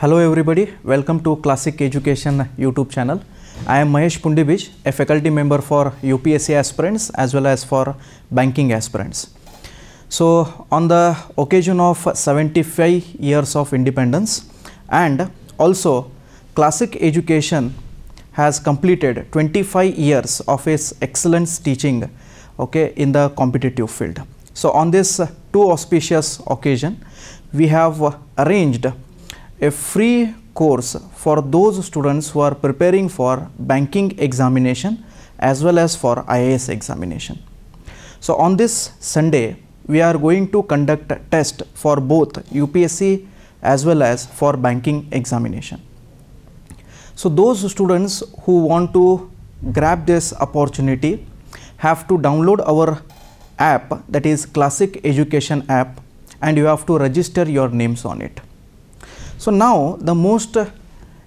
Hello everybody, welcome to Classic Education YouTube channel. I am Mahesh Pundibij, a faculty member for UPSC aspirants as well as for banking aspirants. So, on the occasion of 75 years of independence and also Classic Education has completed 25 years of its excellence teaching okay, in the competitive field. So, on this two auspicious occasion, we have arranged a free course for those students who are preparing for banking examination as well as for IAS examination. So, on this Sunday, we are going to conduct a test for both UPSC as well as for banking examination. So, those students who want to grab this opportunity have to download our app that is Classic Education app and you have to register your names on it. So, now the most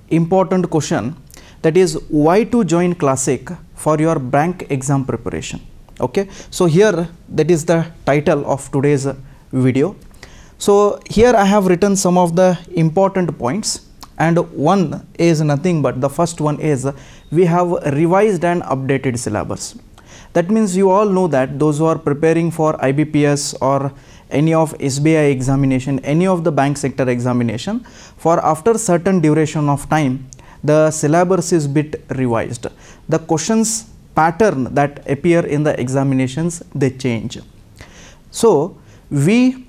important question that is why to join Classic for your bank exam preparation. Okay. So, here that is the title of today's video. So, here I have written some of the important points and one is nothing but the first one is we have revised and updated syllabus. That means you all know that those who are preparing for IBPS or any of SBI examination, any of the bank sector examination for after certain duration of time the syllabus is bit revised. The questions pattern that appear in the examinations they change. So, we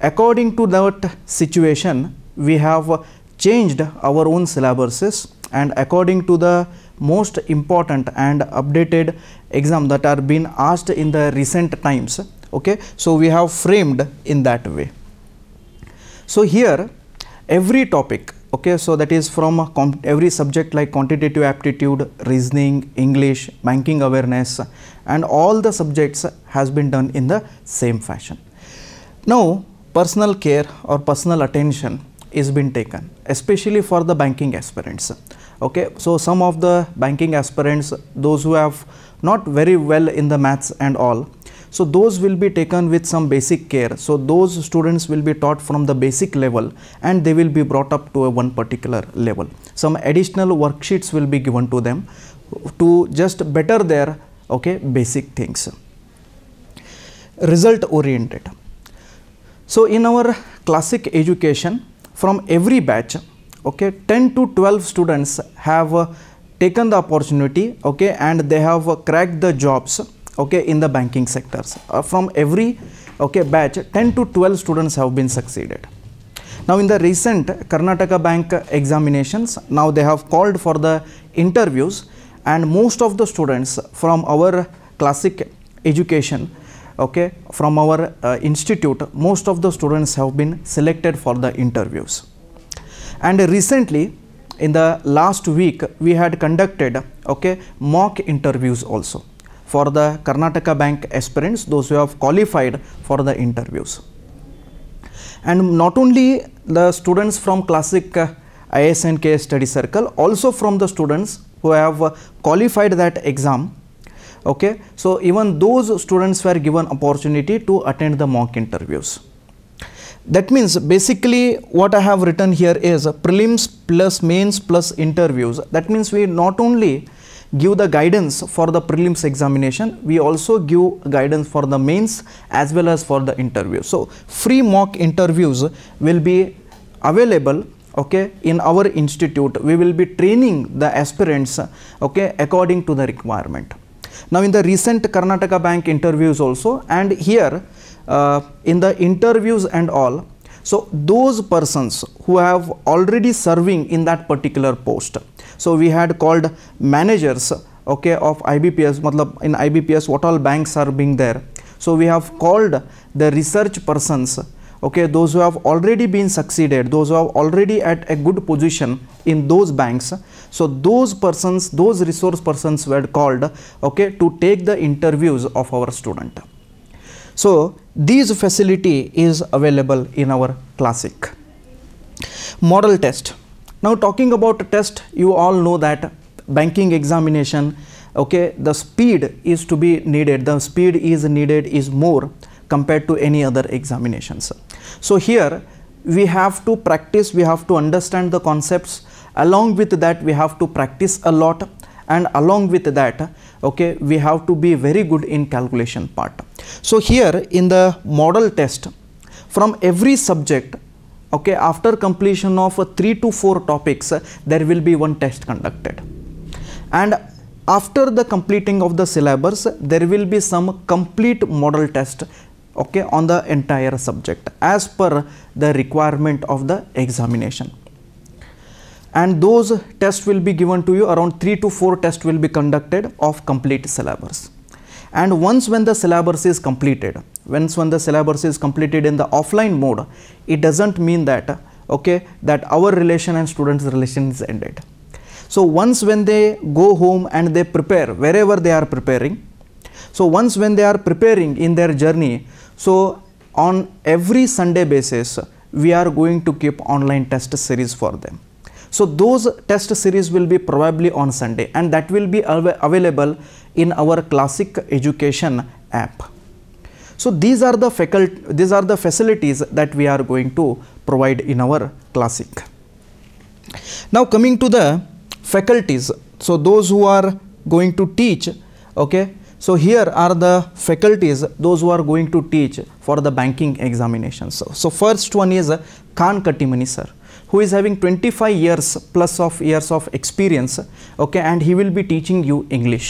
according to that situation we have changed our own syllabuses and according to the most important and updated exam that are being asked in the recent times okay? So we have framed in that way. So here every topic okay? So that is from every subject like quantitative aptitude reasoning english banking awareness and all the subjects has been done in the same fashion. Now personal care or personal attention is been taken especially for the banking aspirants okay? So some of the banking aspirants those who have not very well in the maths and all so those will be taken with some basic care. So those students will be taught from the basic level and they will be brought up to a one particular level. Some additional worksheets will be given to them to just better their okay basic things. Result oriented. So in our classic education from every batch okay 10 to 12 students have uh, taken the opportunity okay and they have uh, cracked the jobs okay in the banking sectors. Uh, from every okay batch 10 to 12 students have been succeeded. Now in the recent karnataka bank examinations now they have called for the interviews and most of the students from our classic education okay from our uh, institute most of the students have been selected for the interviews. And recently in the last week we had conducted okay mock interviews also for the Karnataka Bank aspirants those who have qualified for the interviews. And not only the students from classic uh, ISNK study circle also from the students who have uh, qualified that exam. Okay? So even those students were given opportunity to attend the mock interviews. That means basically what I have written here is prelims plus mains plus interviews. That means we not only give the guidance for the prelims examination, we also give guidance for the mains as well as for the interview. So, free mock interviews will be available okay in our institute. We will be training the aspirants okay according to the requirement. Now in the recent karnataka bank interviews also and here uh, in the interviews and all so those persons who have already serving in that particular post so we had called managers okay of IBPS matlab in IBPS what all banks are being there so we have called the research persons okay those who have already been succeeded those who have already at a good position in those banks so those persons those resource persons were called okay to take the interviews of our student so, these facility is available in our classic. Model test. Now, talking about a test, you all know that banking examination, okay, the speed is to be needed, the speed is needed is more compared to any other examinations. So, here we have to practice we have to understand the concepts. Along with that we have to practice a lot. And along with that okay we have to be very good in calculation part. So here in the model test from every subject okay after completion of uh, 3 to 4 topics uh, there will be one test conducted. And after the completing of the syllabus there will be some complete model test okay on the entire subject as per the requirement of the examination. And those tests will be given to you. Around 3 to 4 tests will be conducted of complete syllabus and once when the syllabus is completed once when the syllabus is completed in the offline mode it doesn't mean that okay that our relation and students relation is ended. So once when they go home and they prepare wherever they are preparing so once when they are preparing in their journey so on every sunday basis we are going to keep online test series for them. So those test series will be probably on Sunday and that will be av available in our classic education app. So these are the faculty, these are the facilities that we are going to provide in our classic. Now coming to the faculties, so those who are going to teach, okay, so here are the faculties, those who are going to teach for the banking examinations. So, so first one is Khan Katimani sir who is having 25 years plus of years of experience okay and he will be teaching you english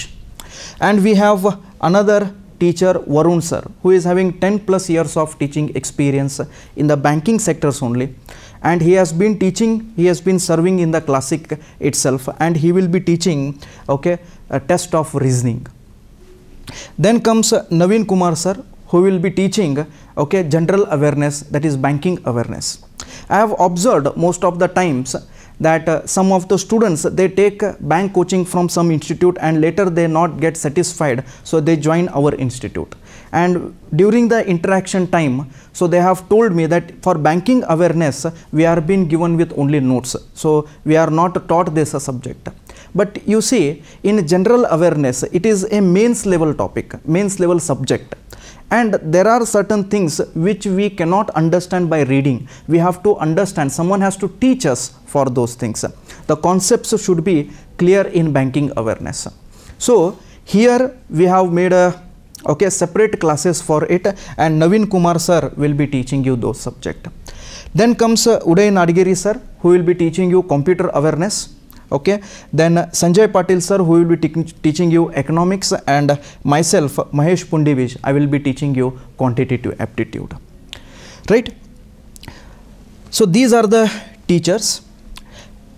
and we have another teacher varun sir who is having 10 plus years of teaching experience in the banking sectors only. And he has been teaching he has been serving in the classic itself and he will be teaching okay a test of reasoning. Then comes naveen kumar sir who will be teaching okay general awareness that is banking awareness. I have observed most of the times that uh, some of the students they take bank coaching from some institute and later they not get satisfied so they join our institute. And during the interaction time so they have told me that for banking awareness we are being given with only notes. So we are not taught this subject. But you see in general awareness it is a mains level topic mains level subject and there are certain things which we cannot understand by reading. We have to understand. Someone has to teach us for those things. The concepts should be clear in banking awareness. So here we have made a okay separate classes for it. And Navin Kumar sir will be teaching you those subject. Then comes uh, Uday Nadgiri sir who will be teaching you computer awareness okay? Then uh, sanjay patil sir who will be teaching you economics and myself mahesh pundibish i will be teaching you quantitative aptitude. Right? So these are the teachers.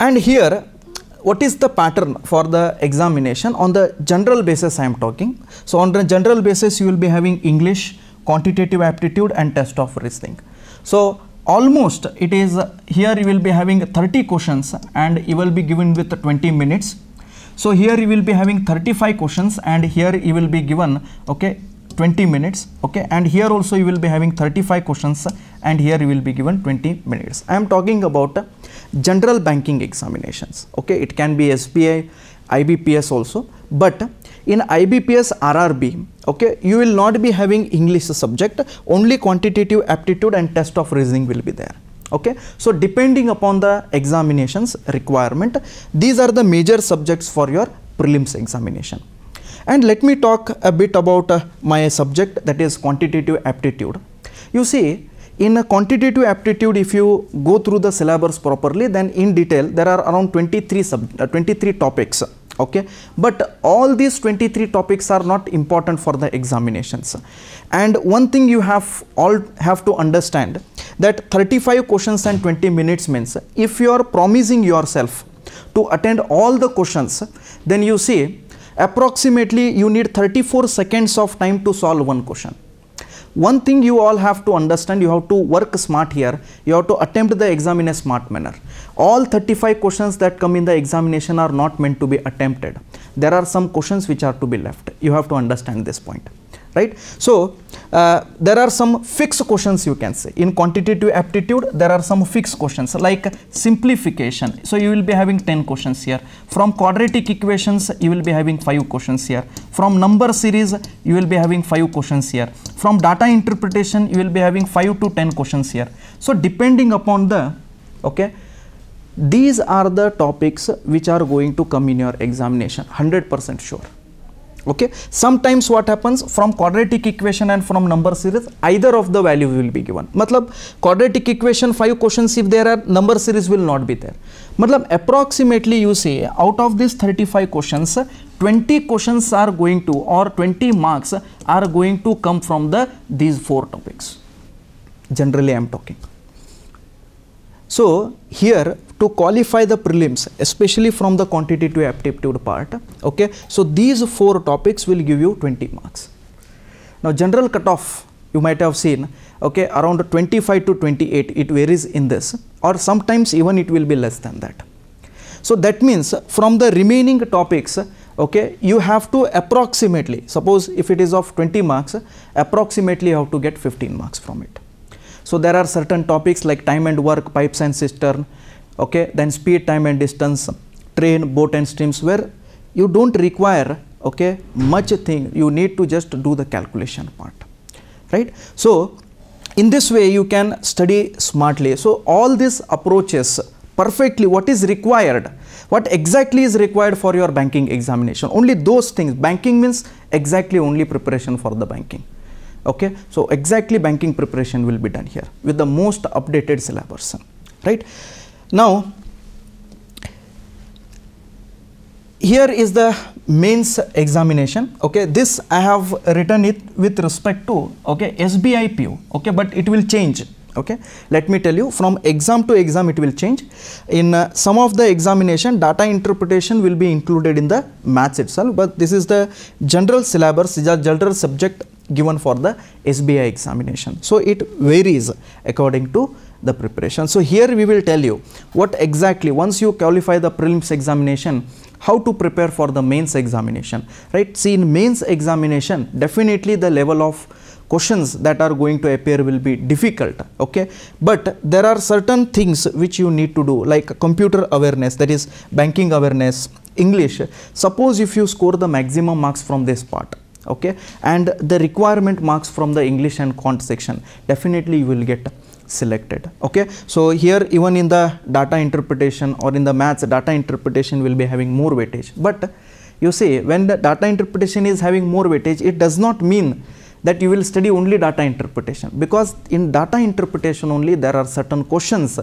And here what is the pattern for the examination? On the general basis i am talking. So on the general basis you will be having english quantitative aptitude and test of reasoning. So almost it is uh, here you will be having 30 questions and you will be given with 20 minutes. So here you will be having 35 questions and here you will be given okay 20 minutes okay and here also you will be having 35 questions and here you will be given 20 minutes. I am talking about general banking examinations okay. It can be sbi ibps also but in IBPS RRB, okay, you will not be having English subject, only quantitative aptitude and test of reasoning will be there. Okay, so depending upon the examinations requirement, these are the major subjects for your prelims examination. And let me talk a bit about uh, my subject that is quantitative aptitude. You see, in a quantitative aptitude, if you go through the syllabus properly, then in detail, there are around 23, sub, uh, 23 topics okay? But all these 23 topics are not important for the examinations. And one thing you have all have to understand that 35 questions and 20 minutes means if you are promising yourself to attend all the questions then you see approximately you need 34 seconds of time to solve one question one thing you all have to understand you have to work smart here. You have to attempt the exam in a smart manner. All 35 questions that come in the examination are not meant to be attempted. There are some questions which are to be left. You have to understand this point right? So uh, there are some fixed questions you can say. In quantitative aptitude there are some fixed questions like simplification. So you will be having 10 questions here. From quadratic equations you will be having 5 questions here. From number series you will be having 5 questions here. From data interpretation you will be having 5 to 10 questions here. So depending upon the okay these are the topics which are going to come in your examination. 100% sure okay? Sometimes what happens from quadratic equation and from number series either of the value will be given. Matlab quadratic equation five questions if there are number series will not be there. Matlab approximately you say out of these 35 questions 20 questions are going to or 20 marks are going to come from the these four topics. Generally i am talking so here to qualify the prelims especially from the quantitative aptitude part okay so these four topics will give you 20 marks. Now general cutoff you might have seen okay around 25 to 28 it varies in this or sometimes even it will be less than that. So that means from the remaining topics okay you have to approximately suppose if it is of 20 marks approximately you have to get 15 marks from it so there are certain topics like time and work pipes and cistern okay then speed time and distance train boat and streams where you don't require okay much thing. You need to just do the calculation part right? So in this way you can study smartly. So all these approaches perfectly what is required? What exactly is required for your banking examination? Only those things. Banking means exactly only preparation for the banking okay? So exactly banking preparation will be done here with the most updated syllabus right? Now, here is the mains examination. Okay? This i have written it with respect to okay sbi PO okay? But it will change. Okay? Let me tell you from exam to exam it will change. In uh, some of the examination data interpretation will be included in the maths itself but this is the general syllabus is a general subject given for the sbi examination. So it varies according to the preparation. So, here we will tell you what exactly once you qualify the prelims examination how to prepare for the mains examination right? See in mains examination definitely the level of questions that are going to appear will be difficult okay? But there are certain things which you need to do like computer awareness that is banking awareness english. Suppose if you score the maximum marks from this part okay? And the requirement marks from the english and quant section. Definitely you will get selected. Okay? So here even in the data interpretation or in the maths data interpretation will be having more weightage. But you see when the data interpretation is having more weightage it does not mean that you will study only data interpretation. Because in data interpretation only there are certain questions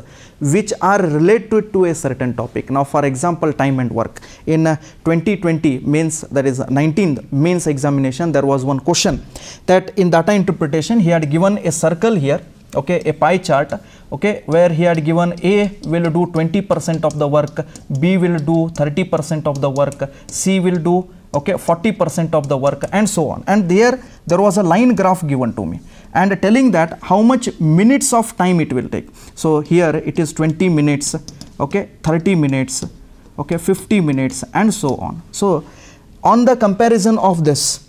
which are related to a certain topic. Now for example time and work. In uh, 2020 means that is 19th mains examination there was one question that in data interpretation he had given a circle here okay a pie chart okay where he had given a will do 20 percent of the work b will do 30 percent of the work c will do okay 40 percent of the work and so on and there there was a line graph given to me and telling that how much minutes of time it will take so here it is 20 minutes okay 30 minutes okay 50 minutes and so on so on the comparison of this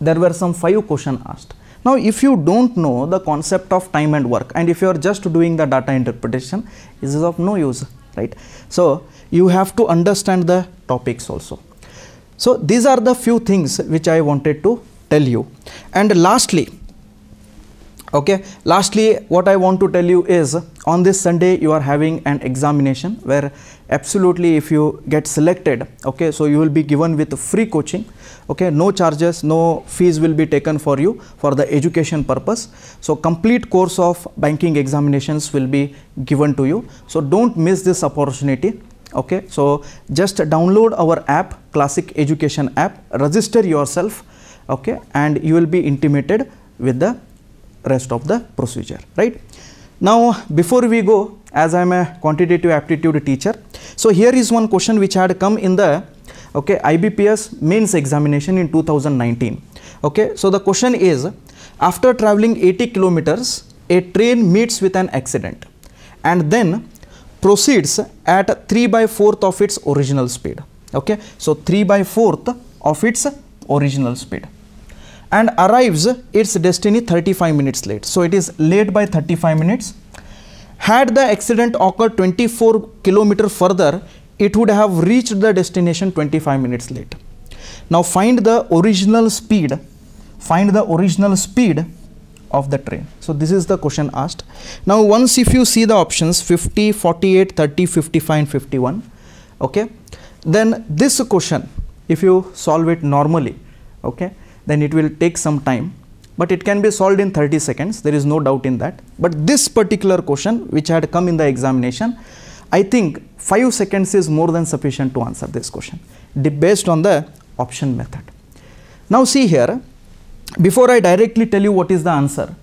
there were some five question asked now, if you don't know the concept of time and work and if you are just doing the data interpretation, it is of no use, right. So, you have to understand the topics also. So, these are the few things which I wanted to tell you. And lastly, okay lastly what i want to tell you is on this sunday you are having an examination where absolutely if you get selected okay so you will be given with free coaching okay no charges no fees will be taken for you for the education purpose. So complete course of banking examinations will be given to you. So don't miss this opportunity okay so just download our app classic education app. Register yourself okay and you will be intimated with the rest of the procedure right? Now before we go as i am a quantitative aptitude teacher so here is one question which had come in the okay ibps mains examination in 2019 okay so the question is after traveling 80 kilometers a train meets with an accident and then proceeds at 3 by 4th of its original speed okay so 3 by 4th of its original speed and arrives its destiny 35 minutes late. So it is late by 35 minutes. Had the accident occurred 24 kilometer further, it would have reached the destination 25 minutes late. Now find the original speed, find the original speed of the train. So this is the question asked. Now once if you see the options 50, 48, 30, 55 and 51, okay, then this question if you solve it normally, okay, then it will take some time but it can be solved in 30 seconds there is no doubt in that but this particular question which had come in the examination i think 5 seconds is more than sufficient to answer this question based on the option method now see here before i directly tell you what is the answer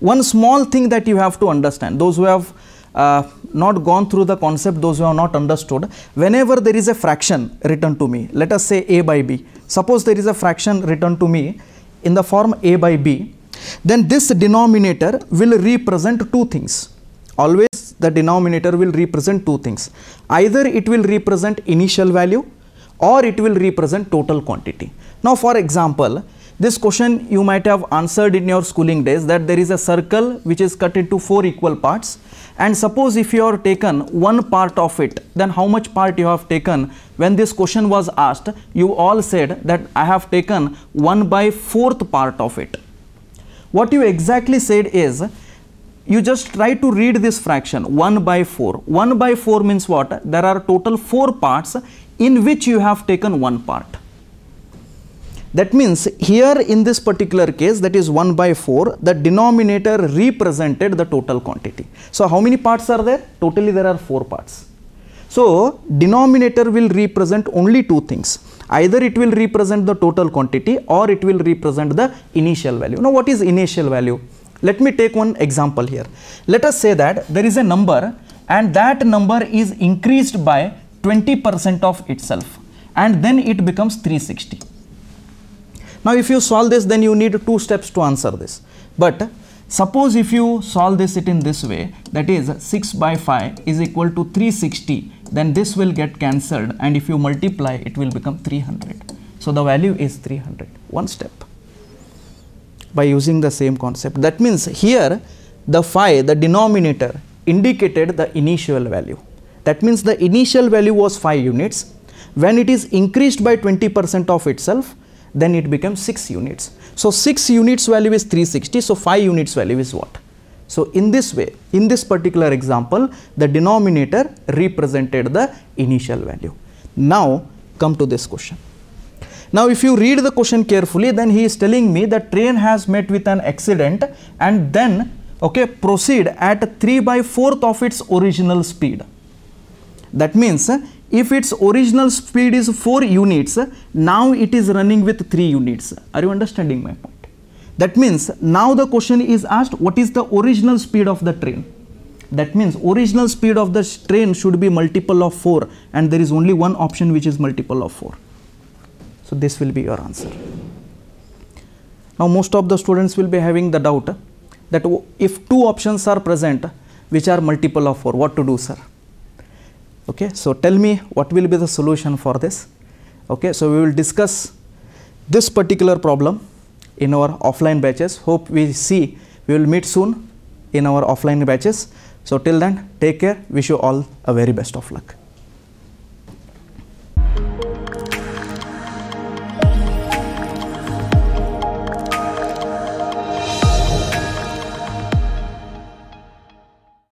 one small thing that you have to understand those who have uh, not gone through the concept those who have not understood whenever there is a fraction written to me let us say a by b suppose there is a fraction written to me in the form a by b, then this denominator will represent two things. Always the denominator will represent two things. Either it will represent initial value or it will represent total quantity. Now for example, this question you might have answered in your schooling days that there is a circle which is cut into four equal parts and suppose if you have taken one part of it then how much part you have taken when this question was asked you all said that I have taken 1 by 4th part of it. What you exactly said is you just try to read this fraction 1 by 4. 1 by 4 means what? There are total 4 parts in which you have taken one part. That means here in this particular case that is 1 by 4 the denominator represented the total quantity. So how many parts are there? Totally there are 4 parts. So denominator will represent only two things. Either it will represent the total quantity or it will represent the initial value. Now what is initial value? Let me take one example here. Let us say that there is a number and that number is increased by 20% of itself and then it becomes 360 now if you solve this then you need two steps to answer this. But suppose if you solve this it in this way that is 6 by 5 is equal to 360 then this will get cancelled and if you multiply it will become 300. So the value is 300 one step by using the same concept. That means here the phi the denominator indicated the initial value. That means the initial value was 5 units when it is increased by 20 percent of itself then it becomes 6 units. So 6 units value is 360, so 5 units value is what? So in this way, in this particular example, the denominator represented the initial value. Now come to this question. Now if you read the question carefully, then he is telling me that train has met with an accident and then okay proceed at 3 by 4th of its original speed. That means if its original speed is 4 units, now it is running with 3 units. Are you understanding my point? That means now the question is asked what is the original speed of the train? That means original speed of the train should be multiple of 4 and there is only one option which is multiple of 4. So this will be your answer. Now most of the students will be having the doubt that oh, if two options are present which are multiple of 4, what to do sir? Okay so tell me what will be the solution for this. Okay so we will discuss this particular problem in our offline batches. Hope we see we will meet soon in our offline batches. So till then take care. Wish you all a very best of luck